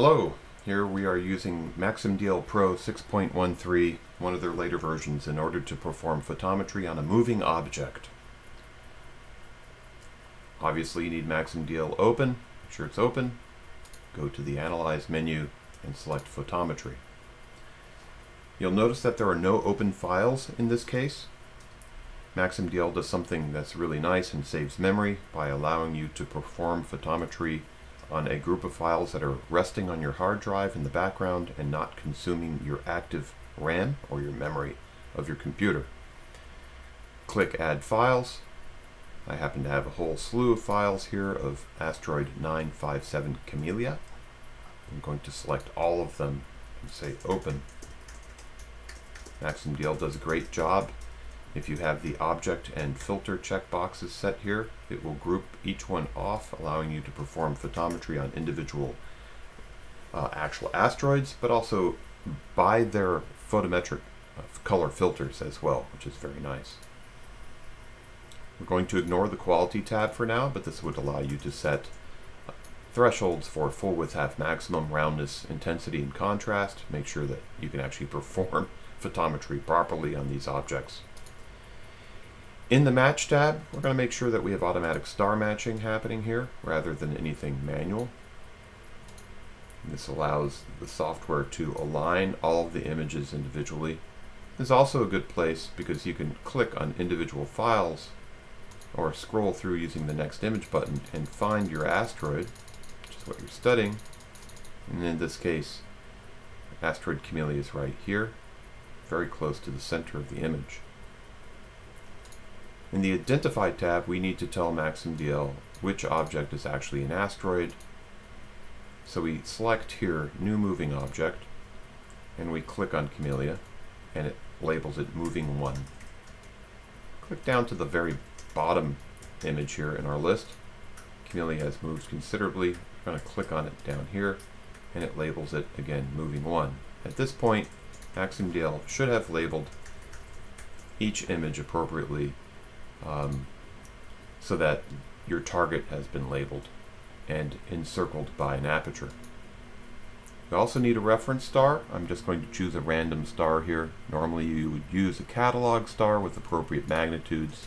Hello, here we are using MaximDL Pro 6.13, one of their later versions, in order to perform photometry on a moving object. Obviously you need MaximDL open, make sure it's open, go to the Analyze menu and select Photometry. You'll notice that there are no open files in this case. MaximDL does something that's really nice and saves memory by allowing you to perform photometry on a group of files that are resting on your hard drive in the background and not consuming your active RAM or your memory of your computer. Click Add Files. I happen to have a whole slew of files here of asteroid 957 Camelia. I'm going to select all of them and say Open. MaximDL does a great job if you have the object and filter checkboxes set here, it will group each one off, allowing you to perform photometry on individual uh, actual asteroids, but also by their photometric uh, color filters as well, which is very nice. We're going to ignore the quality tab for now, but this would allow you to set uh, thresholds for full width half maximum, roundness, intensity, and contrast. Make sure that you can actually perform photometry properly on these objects. In the Match tab, we're going to make sure that we have automatic star matching happening here rather than anything manual. This allows the software to align all of the images individually. This is also a good place because you can click on individual files or scroll through using the next image button and find your asteroid, which is what you're studying. And in this case, asteroid Camelia is right here, very close to the center of the image. In the Identify tab, we need to tell MaximDL which object is actually an asteroid. So we select here New Moving Object, and we click on Camelia, and it labels it Moving 1. Click down to the very bottom image here in our list. Camelia has moved considerably. We're going to click on it down here, and it labels it, again, Moving 1. At this point, MaximDL should have labeled each image appropriately um, so that your target has been labeled and encircled by an aperture. You also need a reference star. I'm just going to choose a random star here. Normally you would use a catalog star with appropriate magnitudes.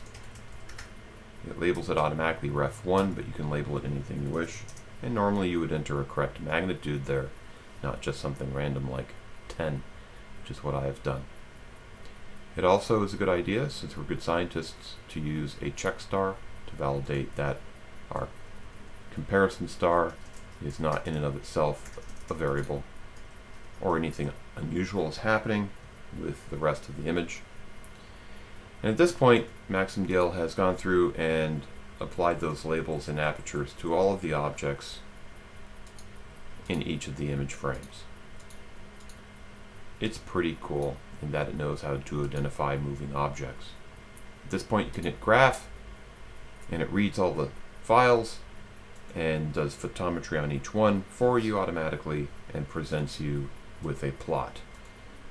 It labels it automatically ref 1, but you can label it anything you wish. And normally you would enter a correct magnitude there, not just something random like 10, which is what I have done. It also is a good idea, since we're good scientists, to use a check star to validate that our comparison star is not in and of itself a variable or anything unusual is happening with the rest of the image. And at this point, MaximDL has gone through and applied those labels and apertures to all of the objects in each of the image frames. It's pretty cool in that it knows how to identify moving objects. At this point you can hit graph and it reads all the files and does photometry on each one for you automatically and presents you with a plot.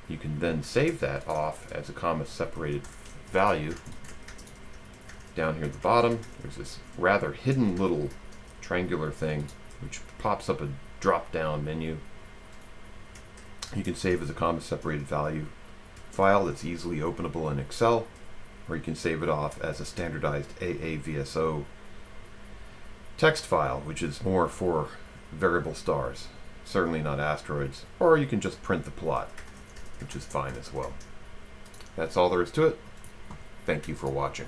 You can then save that off as a comma separated value. Down here at the bottom there's this rather hidden little triangular thing which pops up a drop down menu. You can save as a comma separated value file that's easily openable in Excel, or you can save it off as a standardized AAVSO text file, which is more for variable stars, certainly not asteroids, or you can just print the plot, which is fine as well. That's all there is to it. Thank you for watching.